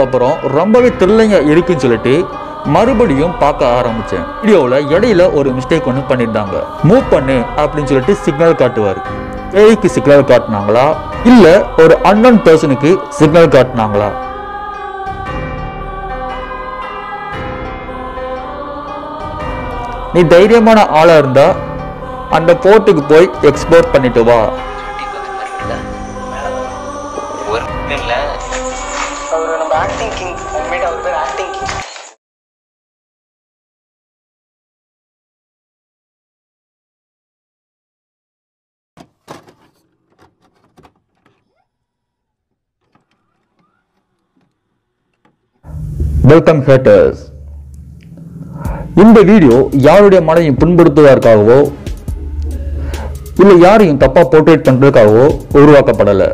அப்புறம் ரொம்பவே த்ரில்லிங்காக இருக்குன்னு சொல்லிட்டு மறுபடியும் பார்க்க ஆரம்பிச்சேன். வீடியோவில் இடையில ஒரு மிஸ்டேக் ஒன்று பண்ணியிருந்தாங்க மூவ் பண்ணு அப்படின்னு சொல்லிட்டு சிக்னல் காட்டுவார். ஏஐக்கு சிக்னல் காட்டினாங்களா? இல்ல ஒரு அன்னோன் பர்சனுக்கு சிக்னல் காட்டினாங்களா? நீ தைரியமான ஆளா இருந்தா அந்த போர்ட்டுக்கு போய் எக்ஸ்போர்ட் பண்ணிட்டு வா. வெல்கம் ஹேட்டர்ஸ் இந்த வீடியோ யாருடைய மனதையும் புண்படுத்துவதற்காகவோ இல்லை யாரையும் தப்பாக போர்ட்ரேட் பண்ணுறதுக்காகவோ உருவாக்கப்படலை.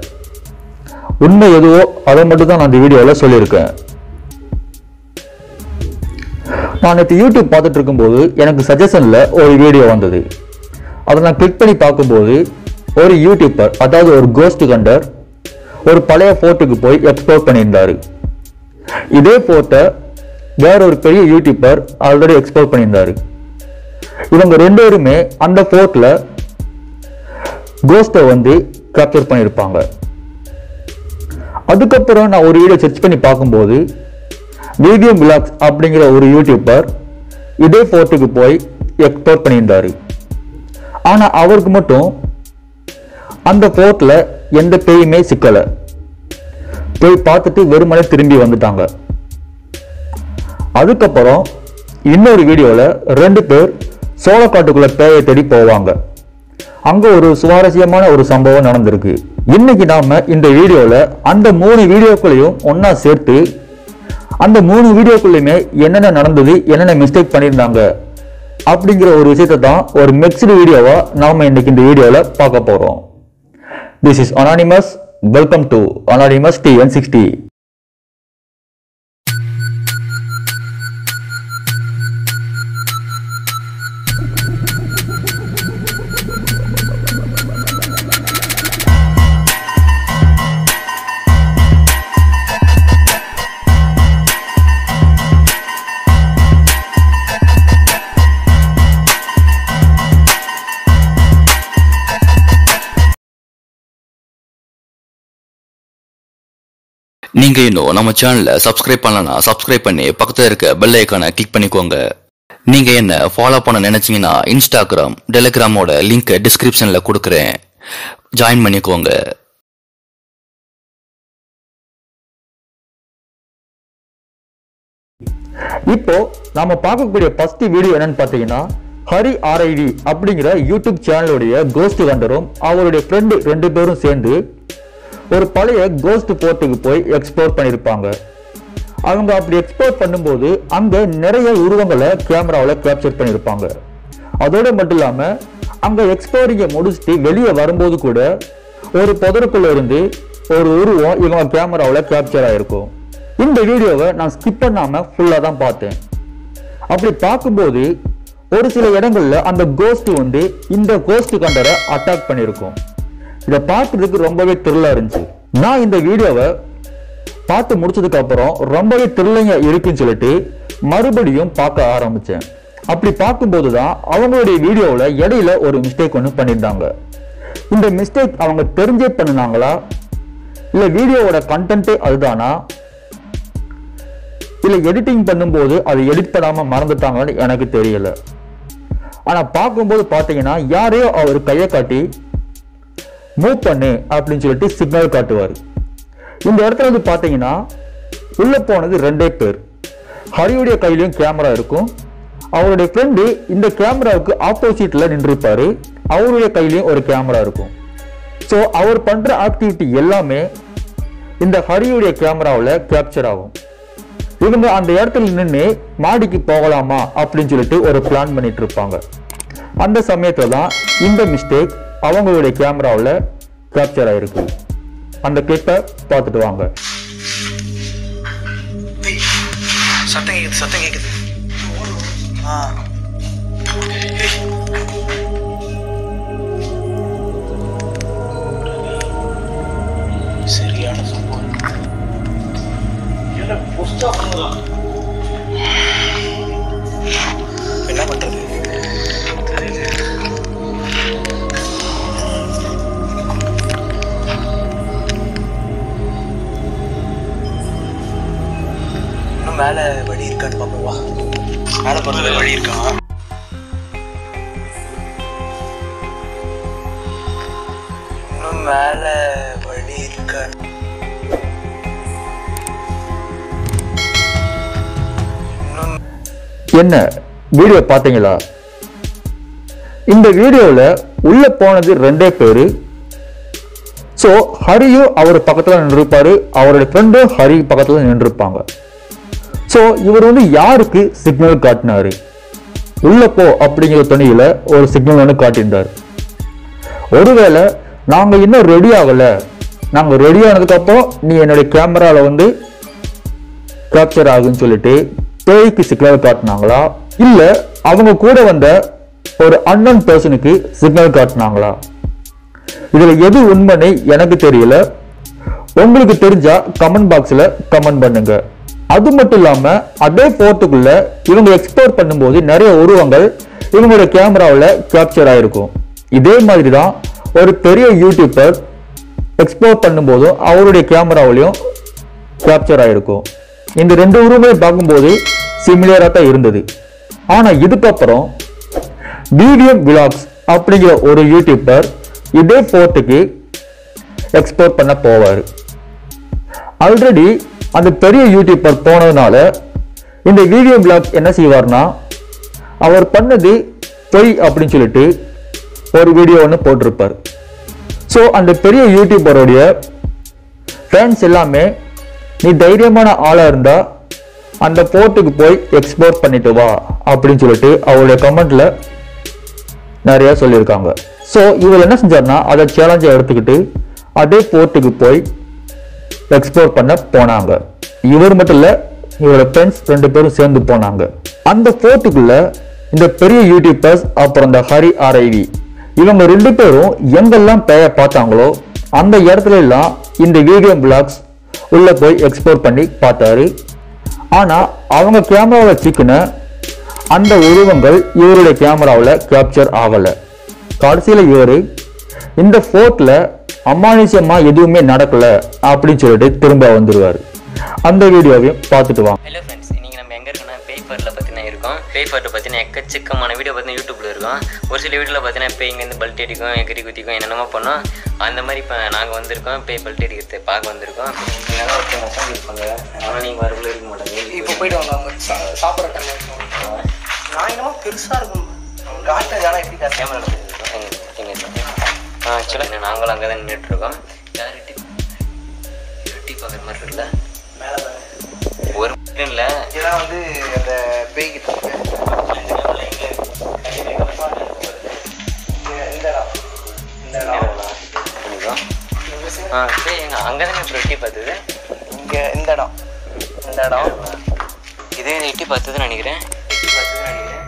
உண்மை எதுவோ அதை மட்டும் தான் நான் இந்த வீடியோவில் சொல்லியிருக்கேன். நான் நேற்று யூடியூப் பார்த்துட்டு இருக்கும்போது எனக்கு சஜஷனில் ஒரு வீடியோ வந்தது. அதை நான் கிளிக் பண்ணி பார்க்கும்போது ஒரு யூடியூப்பர் அதாவது ஒரு கோஸ்ட் கண்டர் ஒரு பழைய ஃபோர்ட்டுக்கு போய் எக்ஸ்ப்ளோர் பண்ணியிருந்தாரு. இதே போர்ட்டை வேற ஒரு பெரிய யூடியூபர் ஆல்ரெடி எக்ஸ்போர் பண்ணியிருந்தாரு. இவங்க ரெண்டு பேருமே அந்த ஃபோர்ட்டில் கோஸ்ட்டை வந்து கேப்சர் பண்ணியிருப்பாங்க. அதுக்கப்புறம் நான் ஒரு வீடியோ சர்ச் பண்ணி பார்க்கும்போது வீடியோ பிளாக்ஸ் அப்படிங்கிற ஒரு யூடியூபர் இதே ஃபோர்ட்டுக்கு போய் எக்ஸ்போர்ட் பண்ணியிருந்தாரு. ஆனால் அவருக்கு மட்டும் அந்த ஃபோர்ட்டில் எந்த பேயுமே சிக்கலை. போய் பார்த்துட்டு வெறுமனே திரும்பி வந்துட்டாங்க. அதுக்கப்புறம் இன்னொரு வீடியோவில் ரெண்டு பேர் சோளக்காட்டுக்குள்ள பேயை தேடி போவாங்க. அங்கே ஒரு சுவாரஸ்யமான ஒரு சம்பவம் நடந்திருக்கு. இன்னைக்கு நாம் இந்த வீடியோவில் அந்த மூணு வீடியோக்களையும் ஒன்றா சேர்த்து அந்த மூணு வீடியோக்குள்ளையுமே என்னென்ன நடந்தது என்னென்ன மிஸ்டேக் பண்ணியிருந்தாங்க அப்படிங்கிற ஒரு விஷயத்தை தான் ஒரு மிக்ஸ்டு வீடியோவாக நாம் இன்னைக்கு இந்த வீடியோவில் பார்க்க போகிறோம் this is anonymous welcome to anonymous TN sixty நீங்க இன்னும் நம்ம சேனலை சப்ஸ்கிரைப் பண்ணலனா சப்ஸ்கிரைப் பண்ணி பக்கத்துல இருக்க பெல் ஐக்கானை கிளிக் பண்ணிக்கோங்க. நீங்க என்ன ஃபாலோ பண்ண நினைச்சீங்கன்னா இன்ஸ்டாகிராம் டெலிகிராமோட லிங்க் டிஸ்கிரிப்ஷன்ல கொடுக்குறேன். ஜாயின் பண்ணிக்கோங்க. இப்போ நாம பார்க்கக்கூடிய ஃபர்ஸ்ட் வீடியோ என்னன்னு பார்த்தீங்கன்னா ஹரி ஆர்ஐடி அப்படிங்கிற யூடியூப் சேனலுடைய கோஸ்ட் கண்டரும் அவருடைய ஃப்ரெண்டு ரெண்டு பேரும் சேர்ந்து ஒரு பழைய கோஸ்ட் போர்ட்டுக்கு போய் எக்ஸ்ப்ளோர் பண்ணியிருப்பாங்க அவங்க அப்படி எக்ஸ்ப்ளோர் பண்ணும்போது அங்கே நிறைய உருவங்களை கேமராவில் கேப்சர் பண்ணியிருப்பாங்க அதோடு மட்டும் இல்லாமல் அங்கே எக்ஸ்ப்ளோரிங்கை முடிச்சுட்டு வெளியே வரும்போது கூட ஒரு புதருக்குள்ள இருந்து ஒரு உருவம் இவங்க கேமராவில் கேப்சர் ஆகிருக்கும் இந்த வீடியோவை நான் ஸ்கிப் பண்ணாமல் ஃபுல்லாக தான் பார்த்தேன். அப்படி பார்க்கும்போது ஒரு சில இடங்களில் அந்த கோஸ்ட் வந்து இந்த கோஸ்ட் கண்டரை அட்டாக் பண்ணியிருக்கும் இதை பார்க்குறதுக்கு ரொம்பவே த்ரில்லாக இருந்துச்சு. நான் இந்த வீடியோவை பார்த்து முடிச்சதுக்கு அப்புறம் ரொம்பவே த்ரில்லிங்கா இருக்குன்னு சொல்லிட்டு மறுபடியும் பார்க்க ஆரம்பித்தேன் அப்படி பார்க்கும்போது தான் அவங்களுடைய வீடியோவில் இடையில ஒரு மிஸ்டேக் ஒன்று பண்ணியிருந்தாங்க. இந்த மிஸ்டேக் அவங்க தெரிஞ்சே பண்ணுனாங்களா? இல்லை வீடியோவோட கண்டென்ட்டே அதுதானா? இல்லை எடிட்டிங் பண்ணும்போது அது எடிட் பண்ணாமல் மறந்துட்டாங்களான்னு எனக்கு தெரியல. ஆனால் பார்க்கும்போது பார்த்தீங்கன்னா யாரையோ அவர் கையை காட்டி மூவ் பண்ணு அப்படின்னு சொல்லிட்டு சிக்னல் காட்டுவார். இந்த இடத்துல வந்து பார்த்தீங்கன்னா உள்ளே போனது ரெண்டே பேர். ஹரியுடைய கையிலையும் கேமரா இருக்கும். அவருடைய ஃப்ரெண்டு இந்த கேமராவுக்கு ஆப்போசிட்டில் நின்றுருப்பார். அவருடைய கையிலையும் ஒரு கேமரா இருக்கும். ஸோ அவர் பண்ணுற ஆக்டிவிட்டி எல்லாமே இந்த ஹரியுடைய கேமராவில் கேப்சர் ஆகும். இவங்க அந்த இடத்துல நின்று மாடிக்கு போகலாமா அப்படின்னு சொல்லிட்டு ஒரு பிளான் பண்ணிட்டு இருப்பாங்க. அந்த சமயத்தில் தான் இந்த மிஸ்டேக் அவங்களுடைய கேமராவில் கேப்சர் ஆயிருக்கு. அந்த கிளிப்பை பார்த்துட்டு வாங்க. சத்தம் கேக்குது சத்தம் கேக்குது. மேல வழி இருக்கா? என்ன வீடியோ பார்த்தீங்களா? இந்த வீடியோவில் உள்ள போனது ரெண்டே பேரு. ஸோ ஹரியும் அவர் பக்கத்தில் நின்றுருப்பார் அவருடைய ஃப்ரெண்டும் ஹரி பக்கத்தில் நின்றுருப்பாங்க ஸோ இவர் வந்து யாருக்கு சிக்னல் காட்டினாரு? உள்ள போ அப்படிங்கிற துணியில ஒரு சிக்னல் ஒன்று காட்டியிருந்தார். ஒருவேளை நாங்கள் இன்னும் ரெடி ஆகல. நாங்கள் ரெடி ஆனதுக்கப்புறம் நீ என்னுடைய கேமராவில் வந்து கேப்சர் ஆகுன்னு சொல்லிட்டு பேய்க்கு சிக்னல் காட்டினாங்களா? இல்லை அவங்க கூட வந்த ஒரு அன்னன் பர்சனுக்கு சிக்னல் காட்டினாங்களா? இதில் எது உண்மைன்னு எனக்கு தெரியல. உங்களுக்கு தெரிஞ்சா கமெண்ட் பாக்ஸில் கமெண்ட் பண்ணுங்க. அது மட்டும் இல்லாமல் அதே போர்ட்டுக்குள்ள இவங்க எக்ஸ்போர்ட் பண்ணும்போது நிறைய உருவங்கள் இவங்களோட கேமராவில் கேப்சர் ஆகிருக்கும் இதே மாதிரி தான் ஒரு பெரிய யூடியூப்பர் எக்ஸ்போர்ட் பண்ணும்போதும் அவருடைய கேமராவிலையும் கேப்சர் ஆகிருக்கும் இந்த ரெண்டு உருவமே பார்க்கும்போது சிமிலியராக தான் இருந்தது. ஆனால் இதுக்கப்புறம் பிவிஎம் விலாக்ஸ் அப்படிங்கிற ஒரு யூடியூப்பர் இதே போர்ட்டுக்கு எக்ஸ்போர்ட் பண்ண போவார். ஆல்ரெடி அந்த பெரிய யூடியூபர் போனதுனால இந்த வீடியோ பிளாக் என்ன செய்வார்னா அவர் பண்ணது பொய் அப்படின்னு சொல்லிட்டு ஒரு வீடியோ ஒன்று போட்டிருப்பார். ஸோ அந்த பெரிய யூடியூபருடைய ஃபேன்ஸ் எல்லாமே நீ தைரியமான ஆளாக இருந்தால் அந்த போர்ட்டுக்கு போய் எக்ஸ்போர்ட் பண்ணிட்டு வா அப்படின்னு சொல்லிட்டு அவருடைய கமெண்ட்ல நிறைய சொல்லியிருக்காங்க. ஸோ இவர் என்ன செஞ்சார்னா அதை சேலஞ்சை எடுத்துக்கிட்டு அதே போர்ட்டுக்கு போய் எக்ஸ்போர்ட் பண்ண போனாங்க. இவர் மட்டும் இல்லை இவரோட ஃப்ரெண்ட்ஸ் ரெண்டு பேரும் சேர்ந்து போனாங்க. அந்த போர்ட்டுக்குள்ள இந்த பெரிய யூடியூபர்ஸ் அப்புறம் இந்த ஹரி ஆர்ஐவி இவங்க ரெண்டு பேரும் எங்கெல்லாம் பேய பார்த்தாங்களோ அந்த இடத்துல எல்லாம் இந்த வீடியோ பிளாக்ஸ் உள்ள போய் எக்ஸ்ப்ளோர் பண்ணி பார்த்தாரு. ஆனா அவங்க கேமராவில் சிக்கின அந்த உருவங்கள் இவருடைய கேமராவில் கேப்சர் ஆகலை. கடைசியில் இவர் இந்த ஃபோர்ட்டில் அமானுஷமா எதுவுமே நடக்கலை அப்படின்னு சொல்லிட்டு திரும்ப வந்துடுவார் அந்த வீடியோவையும் பார்த்துட்டு வாங்க. ஹலோ ஃப்ரெண்ட்ஸ் இன்னைக்கு நம்ம எங்கே இருக்கோம்னா பேப்பரில் இருக்கோம் பேப்பரில் பற்றின எக்கச்சக்கமான வீடியோ பார்த்தீங்கன்னா யூடியூப்ல இருக்கும். ஒரு சில வீடியோவில் பார்த்தீங்கன்னா பேய் இங்கேருந்து பல்ட் அடிக்கும் எகிரி குத்திக்கும் என்னென்னமோ பண்ணோம். அந்த மாதிரி இப்போ நாங்கள் வந்திருக்கோம். பேய் பல்ட் அடிக்கிறது பார்க்க வந்திருக்கோம். நல்லா ஒருத்தவங்க உட்காந்துருப்பாங்க ஆனால் நீங்கள் வரக்குள்ள இருக்க மாட்டாங்க. இப்போ போயிட்டு வாங்க. அவங்க சாப்பிட்ற டைம் நான் என்னமோ பெருசா இருக்கும். காட்டு தானே எப்படி கேமரா எடுத்துருக்கோம் எங்கள் ஆக்சுவலாக நாங்களும் அங்கே தான் நின்றுட்டு இருக்கோம். யார் எட்டி எட்டி பார்க்குற மாதிரி இருக்குல்ல? தானே இல்லை. இதெல்லாம் வந்து அந்த பேய்கிட்ட ஆ சரி எங்க அங்கே தானே அப்புறம் எட்டி பார்த்தது? இங்கே இந்த இடம். இந்த இடம். இதே இது எட்டி பார்த்ததுன்னு நினைக்கிறேன். எட்டி பார்த்ததுன்னு நினைக்கிறேன்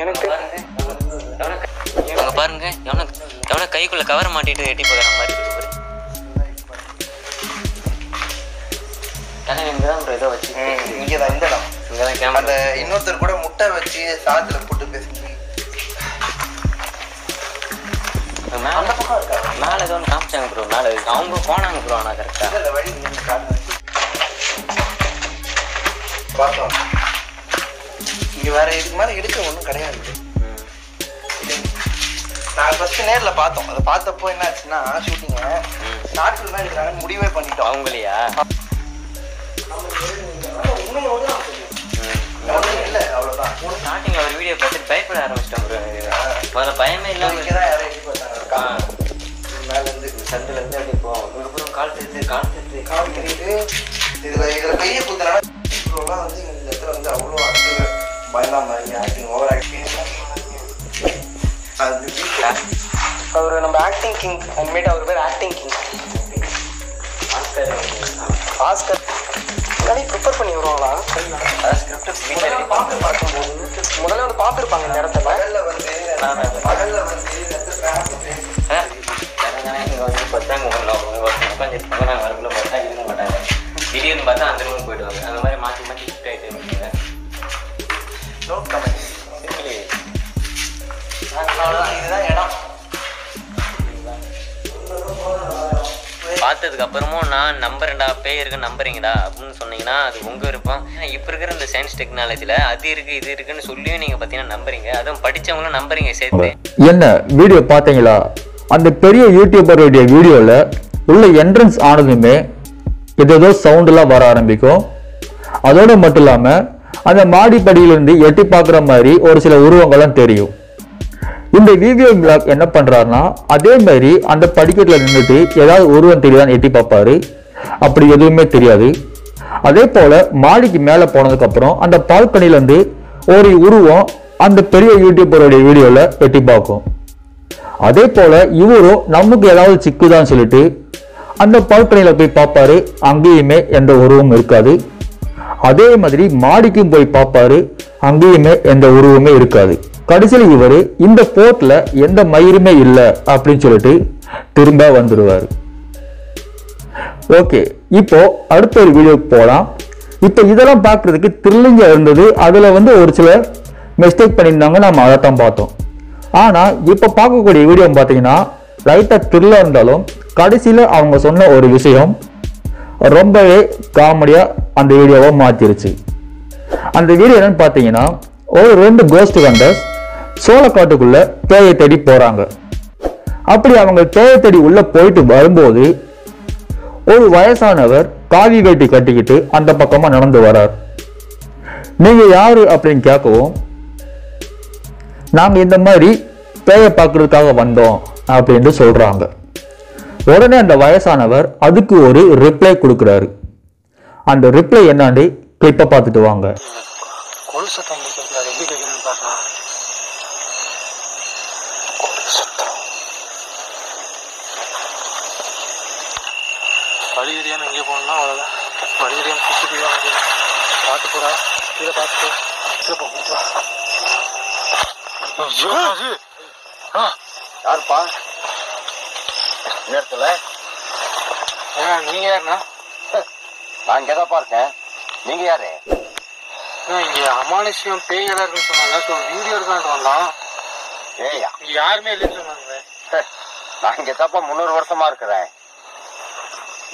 எனக்கு அங்கே பாருங்க எவனை எவனை கைக்குள்ள கவர மாட்டிட்டு எட்டி பார்க்குற மாதிரி ஏன்னா இங்கே தான் இதை வச்சு இங்கே தான் இந்த இடம். இங்கே தான் அந்த கேமரா இன்னொருத்தர் கூட முட்டை வச்சு சாதத்தில் போட்டு பேசி மேலே அந்த பக்கம் இருக்கா? மேலே ஏதோ ஒன்று காமிச்சாங்க ப்ரோ மேலே. அவங்க போனாங்க ப்ரோ ஆனால் கரெக்டாக வழி பார்த்தோம் இங்கே வேற இதுக்கு மேலே எடுக்க ஒன்றும் கிடையாது. நாங்கள் ஃபர்ஸ்ட் நேரில் பார்த்தோம். அதை பார்த்தப்போ என்ன ஆச்சுன்னா ஷூட்டிங்க நாட்கள் தான் எடுக்கிறாங்கன்னு முடிவே பண்ணிட்டோம். அவங்களையா? ஸ்டார்டிங்கில் ஒரு வீடியோ பார்த்துட்டு பயப்பட ஆரம்பிச்சிட்டோம் முதல்ல பயமே இல்லாமல் மேலேருந்து சந்திலேருந்து அப்படி போவோம். இதுக்கப்புறம் கால் தெரியுது கால் தெரியுது கால் தெரியுது இதில் இதில் பெரிய இவ்வளோலாம் வந்து இந்த இடத்துல வந்து அவ்வளோ அட்டு பயந்தாம ஆக்டிங் ஓவர் ஆக்டிங் அது அவர் நம்ம ஆக்டிங் கிங் உண்மையிட்டு அவர் பேர் ஆக்டிங் கிங் ஆஸ்கர். முன்னாடி முதல்ல வந்து பார்த்துருப்பாங்க இந்த இடத்துல வந்து வந்து நாங்கள் பார்த்தா திடீர்னு பார்த்தா அந்த ரூமுக்கு போயிடுவாங்க அந்த மாதிரி மாற்றி மாற்றி ஷிஃப்ட் ஆகிட்டே இருப்பாங்க நோட் கமெண்ட் இதுதான் பார்த்ததுக்கு அப்புறமும் நான் நம்புறேன்டா பேய் இருக்கு நம்புறீங்கடா அப்படின்னு சொன்னீங்கன்னா அது உங்க விருப்பம். ஏன்னா இப்போ இருக்கிற இந்த சயின்ஸ் டெக்னாலஜியில் அது இருக்கு இது இருக்குன்னு சொல்லியும் நீங்கள் பார்த்தீங்கன்னா நம்புறீங்க. அதுவும் படிச்சவங்களும் நம்புறீங்க சேர்த்து. என்ன வீடியோ பார்த்தீங்களா? அந்த பெரிய யூடியூபருடைய வீடியோவில் உள்ள என்ட்ரன்ஸ் ஆனதுமே ஏதேதோ சவுண்டெல்லாம் வர ஆரம்பிக்கும். அதோடு மட்டும் இல்லாமல் அந்த மாடிப்படியிலிருந்து எட்டி பார்க்குற மாதிரி ஒரு சில உருவங்கள்லாம் தெரியும். இந்த வீடியோ பிளாக் என்ன பண்ணுறாருன்னா அதே மாதிரி அந்த படிக்கட்டில் நின்றுட்டு ஏதாவது உருவம் தெரியுதான்னு எட்டி பார்ப்பாரு. அப்படி எதுவுமே தெரியாது. அதே போல் மாடிக்கு மேலே போனதுக்கப்புறம் அந்த பால்கனிலேருந்து ஒரு உருவம் அந்த பெரிய யூடியூபருடைய வீடியோவில் எட்டி பார்க்கும். அதே போல் இவரும் நமக்கு ஏதாவது சிக்குதான்னு சொல்லிட்டு அந்த பால்கனியில் போய் பார்ப்பாரு. அங்கேயுமே எந்த உருவமும் இருக்காது. அதே மாதிரி மாடிக்கும் போய் பார்ப்பாரு. அங்கேயுமே எந்த உருவமே இருக்காது. கடைசியில் இவர் இந்த போர்ட்டில் எந்த மயிருமே இல்லை அப்படின்னு சொல்லிட்டு திரும்ப வந்துடுவார் ஓகே இப்போ அடுத்த ஒரு வீடியோக்கு போகலாம் இப்போ இதெல்லாம் பார்க்குறதுக்கு த்ரில்லிங்காக இருந்தது. அதில் வந்து ஒரு சில மிஸ்டேக் பண்ணியிருந்தாங்க நம்ம அதை தான் பார்த்தோம். ஆனால் இப்போ பார்க்கக்கூடிய வீடியோ பார்த்தீங்கன்னா லைட்டாக த்ரில்லாக இருந்தாலும் கடைசியில் அவங்க சொன்ன ஒரு விஷயம் ரொம்பவே காமெடியாக அந்த வீடியோவை மாற்றிருச்சு அந்த வீடியோ என்னன்னு பார்த்தீங்கன்னா ஒரு ரெண்டு கோஸ்ட் கண்டர்ஸ் சோளக்காட்டுக்குள்ள பேயை தேடி போறாங்க. அப்படி அவங்க பேயை தேடி உள்ள போயிட்டு வரும்போது ஒரு வயசானவர் காவி கட்டி கட்டிக்கிட்டு அந்த பக்கமா நடந்து வரார். நீங்க யாரு அப்படின்னு கேட்கவும் நாங்க இந்த மாதிரி பேயை பார்க்கறதுக்காக வந்தோம் அப்படின்னு சொல்றாங்க. உடனே அந்த வயசானவர் அதுக்கு ஒரு ரிப்ளை கொடுக்குறாரு. அந்த ரிப்ளை என்னான்னு கிளிப்பை பார்த்துட்டு வாங்க. கொலுசு தண்ணி கேட்கல எப்படி கேட்குறேன்னு பாருங்க வழி தெரியாம எங்கே போகணும்னா அவ்வளோதான் வழி தெரியாம சுற்றி போய் வாங்க பார்த்து போறா கீழே பார்த்துட்டு கீழே போக யாருப்பா? நேரத்துல நீங்க யாருண்ணா? நான் இங்கதான்ப்பா இருக்கேன். நீங்க யாரு? இங்க அமானுஷ்யம் பேய்களா இருக்குன்னு சொன்னாங்க. ஸோ வீடியோ இருக்கான்ட்டு வந்தோம். இங்க யாருமே இல்லைன்னு சொன்னாங்க. நான் இங்க தாப்பா முந்நூறு வருஷமா இருக்கிறேன்.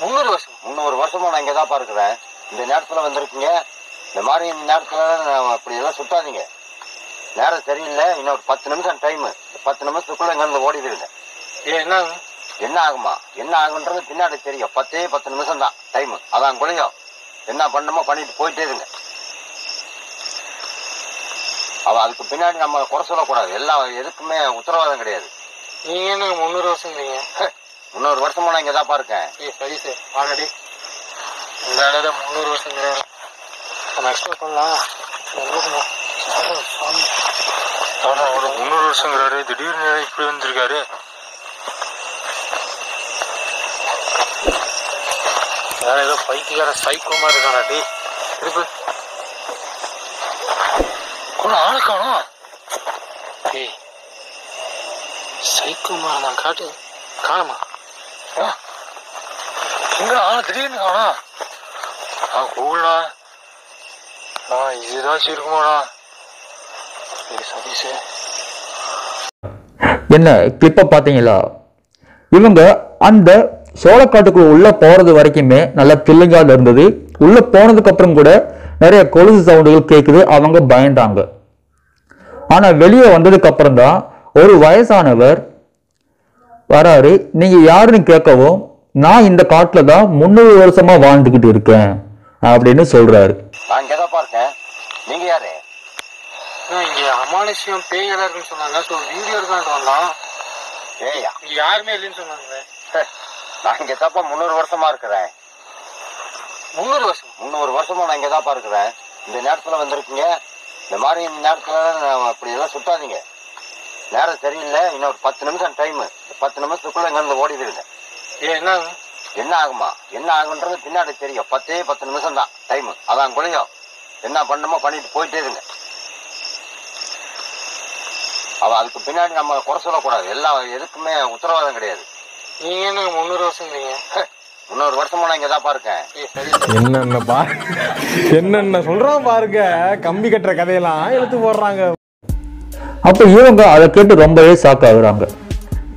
முந்நூறு வருஷம்? முந்நூறு வருஷமா நான் இங்க தாப்பா இருக்கிறேன். இந்த நேரத்துல வந்திருக்கீங்க. இந்த மாதிரி இந்த நேரத்துல அப்படி எல்லாம் சுத்தாதீங்க நேரம் சரியில்லை. இன்னும் ஒரு பத்து நிமிஷம் டைம் பத்து நிமிஷத்துக்குள்ள இங்க இருந்து ஓடிடுங்க. என்ன என்ன ஆகுமா? என்ன ஆகுன்றது பின்னாடி தெரியும். பத்தே பத்து நிமிஷம் தான் டைம் அதான் குறையும் என்ன பண்ணுமோ பண்ணிட்டு போயிட்டே இருங்க. அவ அதுக்கு பின்னாடி நம்ம குறை சொல்லக்கூடாது. எல்லாம் எதுக்குமே உத்தரவாதம் கிடையாது. நீங்க என்ன முந்நூறு வருஷம் இன்னொரு வருஷமா நான் இங்க தான் இருக்கேன் சரி சார். ஆல்ரெடி இந்த முந்நூறு வருஷம் கிடையாது நம்ம எக்ஸ்பெக்ட் பண்ணலாம். ஆனா ஒரு முந்நூறு வருஷங்கிறாரு திடீர்னு இப்படி வந்திருக்காரு. வேற ஏதோ பைக்குக்கார சைக்கோமா இருக்கானா டி திருப்பி. கூட ஆளு காணும் ஏய் சைக்கோமா நான் காட்டு. காணுமா? எங்க ஆள் திடீர்னு காணா? ஆ கூகுளா ஆ இதுதாச்சும் இருக்குமாடா என்ன கிளிப்பை பார்த்தீங்களா? இவங்க அந்த சோளக்காட்டுக்குள்ள உள்ள போறது வரைக்குமே நல்லா தில்லிங்காக இருந்தது. உள்ள போனதுக்கு அப்புறம் கூட நிறைய கொலுசு சவுண்டுகள் கேட்குது அவங்க பயந்தாங்க. ஆனா வெளியே வந்ததுக்கு அப்புறம் தான் ஒரு வயசானவர் வராரு. நீங்க யாருன்னு கேட்கவும் நான் இந்த காட்டில் தான் முந்நூறு வருஷமா வாழ்ந்துகிட்டு இருக்கேன் அப்படின்னு சொல்றாரு. நான் தான் நீங்க யாரு? இங்க அமானுஷ்யம் பேய்களா இருக்குன்னு சொன்னாங்க. ஸோ வீடியோ இருக்கான்ட்டு வந்தோம் ஏய்யா. இங்க யாருமே இல்லைன்னு சொன்னாங்க நான் இங்க தாப்பா முந்நூறு வருஷமா இருக்கிறேன். முந்நூறு வருஷம்? முந்நூறு வருஷமா நான் இங்க தான் இருக்கிறேன். இந்த நேரத்துல வந்திருக்கீங்க. இந்த மாதிரி இந்த நேரத்துல அப்படி எல்லாம் சுத்தாதீங்க நேரம் சரியில்லை. இன்னும் ஒரு பத்து நிமிஷம் டைம் பத்து நிமிஷத்துக்குள்ள இங்க இருந்து ஓடிடுங்க என்ன என்ன ஆகுமா? என்ன ஆகுன்றது பின்னாடி தெரியும். பத்தே பத்து நிமிஷம் தான் டைம் அதான் குறையும் என்ன பண்ணுமோ பண்ணிட்டு போயிட்டே இருங்க. அவ அதுக்கு பின்னாடி நம்ம குறை சொல்லக்கூடாது. எல்லாம் எதுக்குமே உத்தரவாதம் கிடையாது. நீங்க என்ன முந்நூறு வருஷம் நீங்க இன்னொரு வருஷமா நான் இங்கே தான் இருக்கேன் என்னென்ன பா என்னென்ன சொல்றான் பாருங்க. கம்பி கட்டுற கதையெல்லாம் இழுத்து போடுறாங்க. அப்போ இவங்க அதை கேட்டு ரொம்பவே ஷாக் ஆகுறாங்க.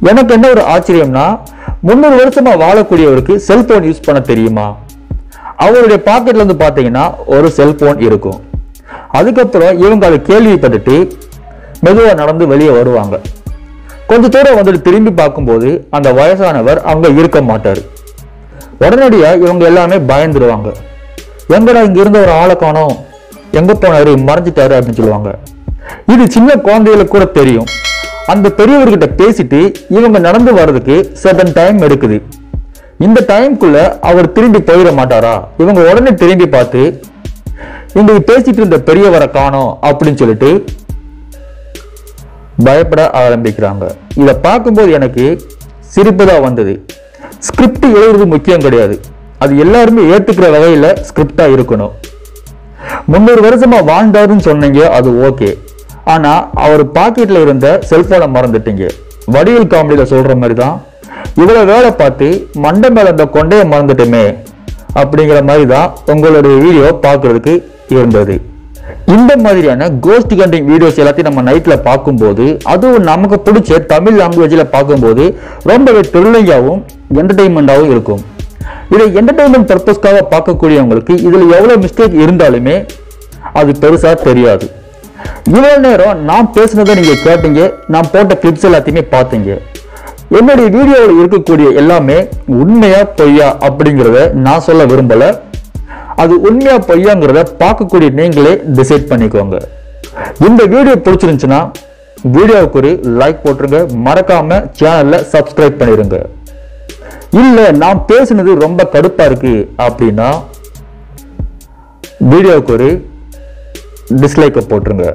எனக்கு என்ன ஒரு ஆச்சரியம்னா முந்நூறு வருஷமா வாழக்கூடியவருக்கு செல்போன் யூஸ் பண்ண தெரியுமா? அவருடைய பாக்கெட்ல இருந்து பார்த்தீங்கன்னா ஒரு செல்போன் இருக்கும். அதுக்கப்புறம் இவங்க அதை கேள்விப்பட்டுட்டு மெதுவாக நடந்து வெளியே வருவாங்க. கொஞ்ச தூரம் வந்துட்டு திரும்பி பார்க்கும்போது அந்த வயசானவர் அங்கே இருக்க மாட்டார். உடனடியாக இவங்க எல்லாமே பயந்துடுவாங்க எங்கடா இங்கே இருந்த ஒரு ஆளை காணோம்? எங்கே போனாரு? மறைஞ்சிட்டாரு அப்படின்னு சொல்லுவாங்க. இது சின்ன குழந்தைகளுக்கு கூட தெரியும். அந்த பெரியவர்கிட்ட பேசிட்டு இவங்க நடந்து வர்றதுக்கு செவன் டைம் எடுக்குது. இந்த டைம்குள்ள அவர் திரும்பி போயிட மாட்டாரா? இவங்க உடனே திரும்பி பார்த்து இங்க பேசிட்டு இருந்த பெரியவரை காணோம் அப்படின்னு சொல்லிட்டு பயப்பட ஆரம்பிக்கிறாங்க. இதை பார்க்கும்போது எனக்கு சிரிப்பு தான் வந்தது. ஸ்கிரிப்ட் எழுதுறது முக்கியம் கிடையாது. அது எல்லாருமே ஏற்றுக்கிற வகையில் ஸ்கிரிப்டாக இருக்கணும். முந்நூறு வருஷமாக வாழ்ந்தாருன்னு சொன்னீங்க அது ஓகே ஆனால் அவர் பாக்கெட்டில் இருந்த செல்ஃபோனை மறந்துட்டீங்க. வடிவில் காமெடியில் சொல்கிற மாதிரி தான் இவ்வளோ வேலை பார்த்து மண்டை மேலே இந்த கொண்டையை மறந்துட்டுமே அப்படிங்கிற மாதிரி தான் உங்களுடைய வீடியோ பார்க்குறதுக்கு இருந்தது. இந்த மாதிரியான கோஸ்ட் கண்டிங் வீடியோஸ் எல்லாத்தையும் நம்ம நைட்டில் பார்க்கும்போது அதுவும் நமக்கு பிடிச்ச தமிழ் லாங்குவேஜில் பார்க்கும்போது ரொம்பவே த்ரில்லிங்காகவும் என்டர்டெயின்மெண்ட்டாகவும் இருக்கும். இதை என்டர்டெயின்மெண்ட் பர்பஸ்க்காக பார்க்கக்கூடியவங்களுக்கு இதில் எவ்வளோ மிஸ்டேக் இருந்தாலுமே அது பெருசாக தெரியாது. இவ்வளோ நேரம் நான் பேசுனதை நீங்கள் கேட்டீங்க நான் போட்ட கிளிப்ஸ் எல்லாத்தையுமே பார்த்தீங்க. என்னுடைய வீடியோவில் இருக்கக்கூடிய எல்லாமே உண்மையா பொய்யா அப்படிங்கிறத நான் சொல்ல விரும்பலை. அது உண்மையா பொய்யாங்கிறத பார்க்கக்கூடிய நீங்களே டிசைட் பண்ணிக்கோங்க. இந்த வீடியோ பிடிச்சிருந்துச்சுன்னா வீடியோவுக்கு ஒரு லைக் போட்டுருங்க. மறக்காம சேனலில் சப்ஸ்கிரைப் பண்ணிடுங்க இல்லை நான் பேசுனது ரொம்ப கடுப்பாக இருக்கு அப்படின்னா வீடியோவுக்கு ஒரு டிஸ்லைக்கை போட்டுருங்க.